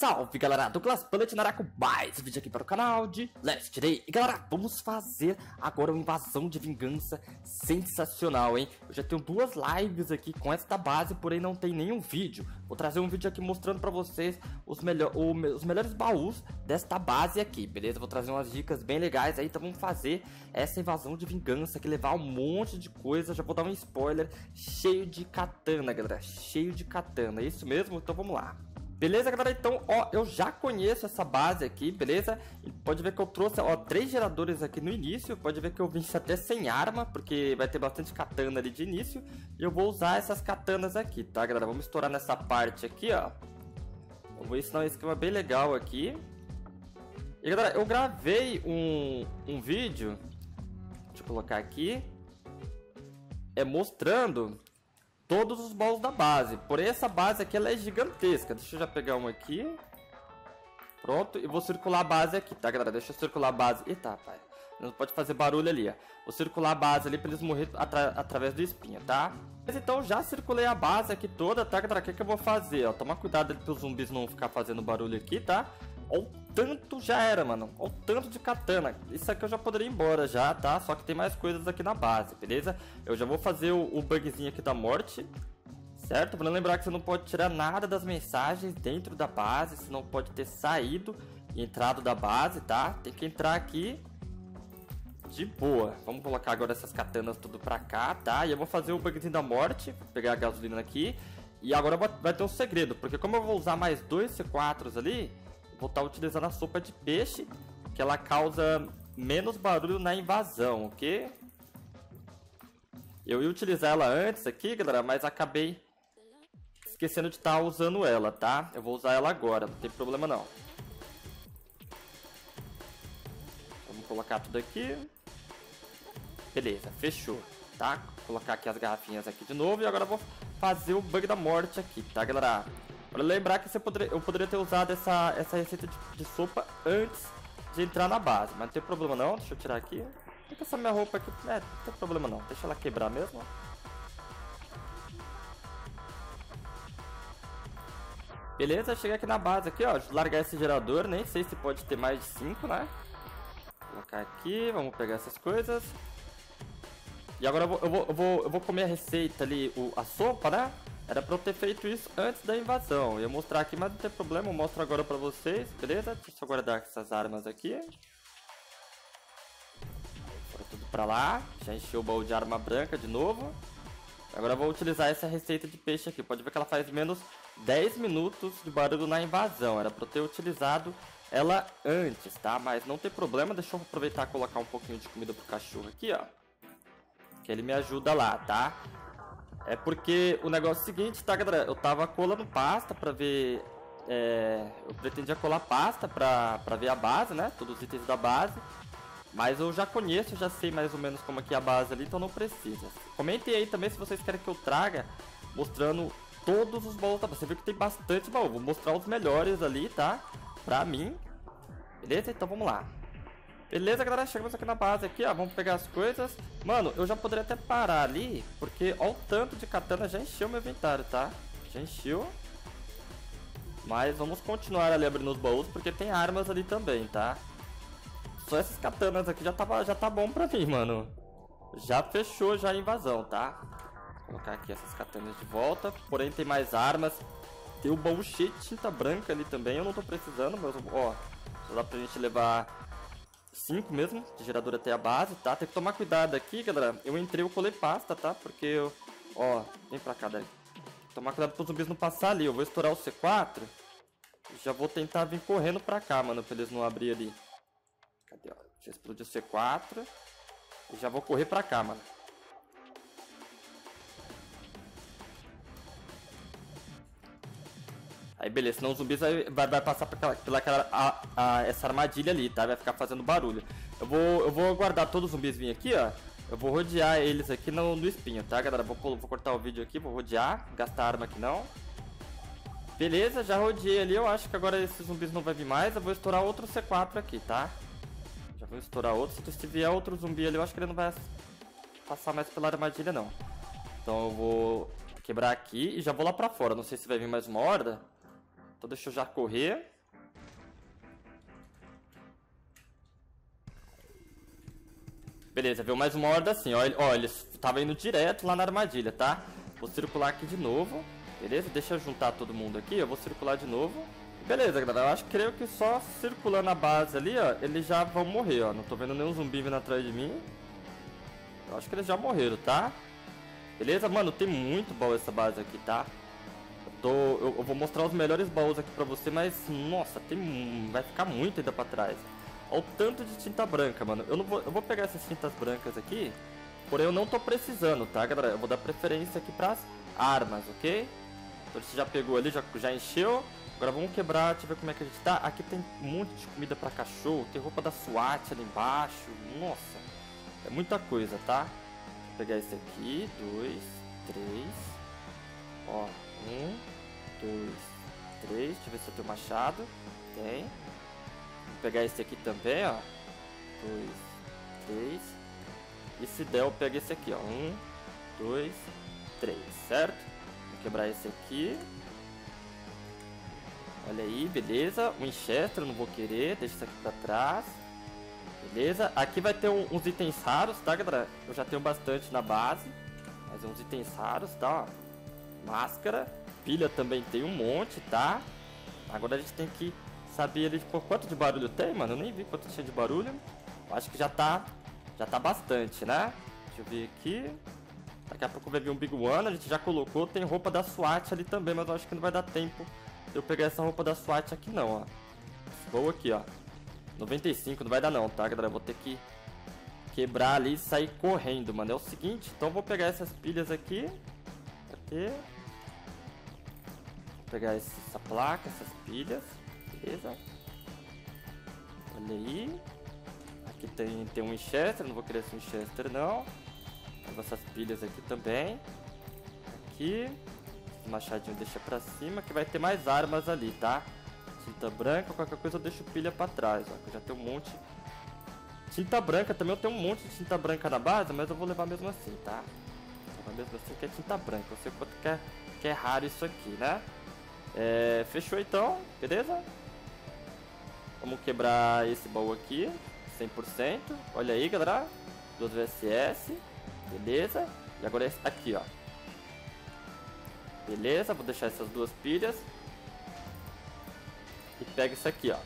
Salve galera, Douglas Bullet na com mais um vídeo aqui para o canal de Last Day E galera, vamos fazer agora uma invasão de vingança sensacional, hein? Eu já tenho duas lives aqui com esta base, porém não tem nenhum vídeo. Vou trazer um vídeo aqui mostrando para vocês os, os melhores baús desta base aqui, beleza? Vou trazer umas dicas bem legais aí, então vamos fazer essa invasão de vingança que levar um monte de coisa. Já vou dar um spoiler, cheio de katana galera, cheio de katana, é isso mesmo? Então vamos lá Beleza, galera? Então, ó, eu já conheço essa base aqui, beleza? Pode ver que eu trouxe, ó, três geradores aqui no início. Pode ver que eu vim até sem arma, porque vai ter bastante katana ali de início. E eu vou usar essas katanas aqui, tá, galera? Vamos estourar nessa parte aqui, ó. Eu vou ensinar um esquema bem legal aqui. E, galera, eu gravei um, um vídeo. Deixa eu colocar aqui. É mostrando todos os baús da base. Porém, essa base aqui ela é gigantesca. Deixa eu já pegar um aqui. Pronto, e vou circular a base aqui, tá, galera? Deixa eu circular a base. Eita, pai. Não pode fazer barulho ali, ó. Vou circular a base ali pra eles morrerem atra através do espinho, tá? Mas então já circulei a base aqui toda, tá, galera? O que, que eu vou fazer, ó? Tomar cuidado para os zumbis não ficar fazendo barulho aqui, tá? O tanto já era, mano. Olha o tanto de katana. Isso aqui eu já poderia ir embora já, tá? Só que tem mais coisas aqui na base, beleza? Eu já vou fazer o, o bugzinho aqui da morte. Certo? Pra lembrar que você não pode tirar nada das mensagens dentro da base. Você não pode ter saído e entrado da base, tá? Tem que entrar aqui de boa. Vamos colocar agora essas katanas tudo pra cá, tá? E eu vou fazer o bugzinho da morte. Vou pegar a gasolina aqui. E agora vai ter um segredo. Porque como eu vou usar mais dois C4s ali vou estar tá utilizando a sopa de peixe, que ela causa menos barulho na invasão, ok? Eu ia utilizar ela antes aqui, galera, mas acabei esquecendo de estar tá usando ela, tá? Eu vou usar ela agora, não tem problema não. Vamos colocar tudo aqui. Beleza, fechou, tá? Vou colocar aqui as garrafinhas aqui de novo e agora vou fazer o bug da morte aqui, tá, galera? Pra lembrar que você poderia, eu poderia ter usado essa, essa receita de, de, sopa antes de entrar na base. Mas não tem problema não, deixa eu tirar aqui. Fica essa minha roupa aqui, é, não tem problema não. Deixa ela quebrar mesmo, Beleza, cheguei aqui na base aqui, ó. Largar esse gerador, nem sei se pode ter mais de 5, né? Colocar aqui, vamos pegar essas coisas. E agora eu vou, eu vou, eu vou, eu vou comer a receita ali, o, a sopa, né? Era pra eu ter feito isso antes da invasão. Eu ia mostrar aqui, mas não tem problema. Eu mostro agora pra vocês, beleza? Deixa eu guardar essas armas aqui. Fora tudo pra lá. Já encheu o baú de arma branca de novo. Agora eu vou utilizar essa receita de peixe aqui. Pode ver que ela faz menos 10 minutos de barulho na invasão. Era pra eu ter utilizado ela antes, tá? Mas não tem problema. Deixa eu aproveitar e colocar um pouquinho de comida pro cachorro aqui, ó. Que ele me ajuda lá, tá? É porque o negócio é o seguinte, tá, galera? Eu tava colando pasta pra ver. É, eu pretendia colar pasta pra, pra ver a base, né? Todos os itens da base. Mas eu já conheço, já sei mais ou menos como é que é a base ali, então não precisa. Comentem aí também se vocês querem que eu traga mostrando todos os baús. Tá? Você viu que tem bastante baú. Vou mostrar os melhores ali, tá? Pra mim. Beleza? Então vamos lá. Beleza, galera, chegamos aqui na base aqui, ó, vamos pegar as coisas. Mano, eu já poderia até parar ali, porque ó o tanto de katana já encheu meu inventário, tá? Já encheu. Mas vamos continuar ali abrindo os baús, porque tem armas ali também, tá? Só essas katanas aqui já, tava, já tá bom pra mim, mano. Já fechou já a invasão, tá? Vou colocar aqui essas katanas de volta, porém tem mais armas. Tem o baú cheio de tinta branca ali também, eu não tô precisando, mas ó, só dá pra gente levar 5 mesmo, de gerador até a base, tá? Tem que tomar cuidado aqui, galera. Eu entrei, eu colei pasta, tá? Porque eu... Ó, vem pra cá, daí. Tomar cuidado para os zumbis não passar ali. Eu vou estourar o C4. Já vou tentar vir correndo pra cá, mano, pra eles não abrir ali. Cadê, ó? Já explodiu o C4. E já vou correr pra cá, mano. Aí beleza, senão os zumbis vai, vai, vai passar pela, pela a, a, essa armadilha ali, tá? Vai ficar fazendo barulho. Eu vou, eu vou aguardar todos os zumbis virem aqui, ó. Eu vou rodear eles aqui no, no espinho, tá, galera? Vou, vou cortar o vídeo aqui, vou rodear. Gastar arma aqui não. Beleza, já rodeei ali. Eu acho que agora esses zumbis não vai vir mais. Eu vou estourar outro C4 aqui, tá? Já vou estourar outro. Se vier outro zumbi ali, eu acho que ele não vai passar mais pela armadilha, não. Então eu vou quebrar aqui e já vou lá pra fora. Não sei se vai vir mais uma horda. Então deixa eu já correr. Beleza, veio mais uma horda assim, ó, ele tava indo direto lá na armadilha, tá? Vou circular aqui de novo, beleza? Deixa eu juntar todo mundo aqui, eu vou circular de novo. Beleza, galera, eu acho que creio que só circulando a base ali, ó, eles já vão morrer, ó. Não tô vendo nenhum zumbi vindo atrás de mim. Eu acho que eles já morreram, tá? Beleza? Mano, tem muito baú essa base aqui, tá? Tô, eu, eu vou mostrar os melhores baús aqui pra você, mas, nossa, tem, vai ficar muito ainda pra trás. Olha o tanto de tinta branca, mano. Eu, não vou, eu vou pegar essas tintas brancas aqui, porém eu não tô precisando, tá, galera? Eu vou dar preferência aqui pras armas, ok? Então você já pegou ali, já, já encheu. Agora vamos quebrar, deixa eu ver como é que a gente tá. Aqui tem um monte de comida pra cachorro, tem roupa da SWAT ali embaixo. Nossa, é muita coisa, tá? Vou pegar esse aqui, dois, três. Ó, um, dois, três. Deixa eu ver se eu tenho machado. Tem pegar esse aqui também, ó. Dois, três. E se der, eu pego esse aqui, ó. Um, dois, três, certo? Vou quebrar esse aqui. Olha aí, beleza. Um Winchester, não vou querer. Deixa isso aqui pra trás. Beleza. Aqui vai ter um, uns itens raros, tá, galera? Eu já tenho bastante na base. Mas uns itens raros, tá? Máscara. Pilha também tem um monte, tá? Agora a gente tem que ele tipo, quanto de barulho tem, mano. Eu nem vi quanto tinha de barulho. Acho que já tá. Já tá bastante, né? Deixa eu ver aqui. Daqui a pouco vai vir um Big One, a gente já colocou. Tem roupa da SWAT ali também, mas eu acho que não vai dar tempo de eu pegar essa roupa da SWAT aqui não, ó. Boa aqui, ó. 95, não vai dar não, tá, galera? Eu vou ter que quebrar ali e sair correndo, mano. É o seguinte, então eu vou pegar essas pilhas aqui. Cadê? Pegar essa placa, essas pilhas. Beleza. Olha aí. Aqui tem, tem um Winchester, não vou querer esse Winchester não. Essas pilhas aqui também. Aqui. Esse machadinho deixa pra cima, que vai ter mais armas ali, tá? Tinta branca, qualquer coisa eu deixo pilha pra trás, ó. Que eu já tenho um monte. Tinta branca também, eu tenho um monte de tinta branca na base, mas eu vou levar mesmo assim, tá? Vou levar mesmo assim que é tinta branca. Eu sei quanto que é, que é raro isso aqui, né? É, fechou então, beleza? Vamos quebrar esse baú aqui, 100%. Olha aí, galera. Duas VSS, beleza? E agora esse aqui, ó. Beleza, vou deixar essas duas pilhas. E pega isso aqui, ó.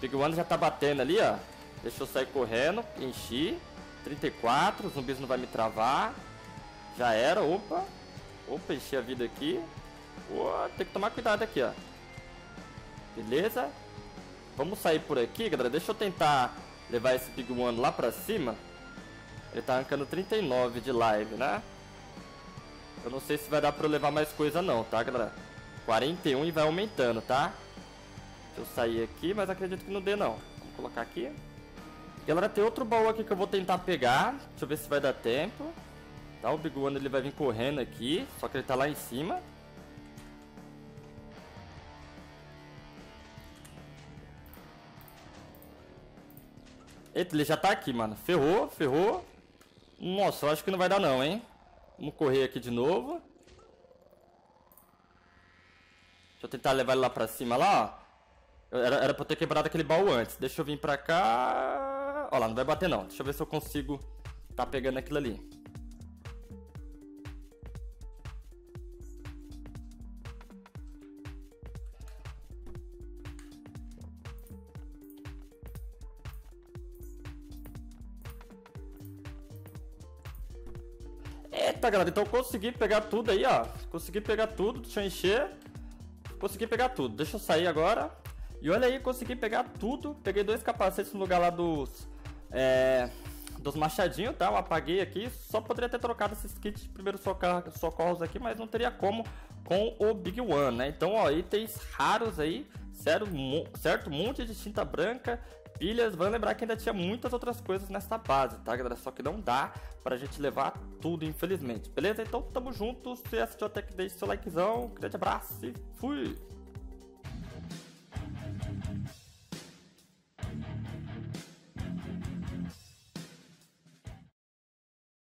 Big One já tá batendo ali, ó. Deixa eu sair correndo, enchi. 34, os zumbis não vai me travar. Já era, opa. Opa, enchi a vida aqui. Tem que tomar cuidado aqui, ó. Beleza? Vamos sair por aqui, galera. Deixa eu tentar levar esse Big One lá pra cima. Ele tá arrancando 39 de live, né? Eu não sei se vai dar pra eu levar mais coisa não, tá, galera? 41 e vai aumentando, tá? Deixa eu sair aqui, mas acredito que não dê não. Vamos colocar aqui. Galera, tem outro baú aqui que eu vou tentar pegar. Deixa eu ver se vai dar tempo. Tá, o Big One ele vai vir correndo aqui, só que ele tá lá em cima. Ele já tá aqui, mano. Ferrou, ferrou. Nossa, eu acho que não vai dar não, hein? Vamos correr aqui de novo. Deixa eu tentar levar ele lá pra cima, lá, ó. Era, era pra eu ter quebrado aquele baú antes. Deixa eu vir pra cá. Ó lá, não vai bater não. Deixa eu ver se eu consigo tá pegando aquilo ali. Eita, galera, então consegui pegar tudo aí, ó. Consegui pegar tudo, deixa eu encher. Consegui pegar tudo. Deixa eu sair agora. E olha aí, consegui pegar tudo. Peguei dois capacetes no lugar lá dos... É, dos machadinhos, tá? Eu apaguei aqui. Só poderia ter trocado esses kits de primeiros socorros aqui, mas não teria como com o Big One, né? Então, ó, itens raros aí. Certo, certo monte de tinta branca pilhas, vamos lembrar que ainda tinha muitas outras coisas nessa base, tá, galera? Só que não dá pra gente levar tudo, infelizmente. Beleza? Então, tamo junto. Se assistiu até aqui, deixe seu likezão. Um grande abraço e fui!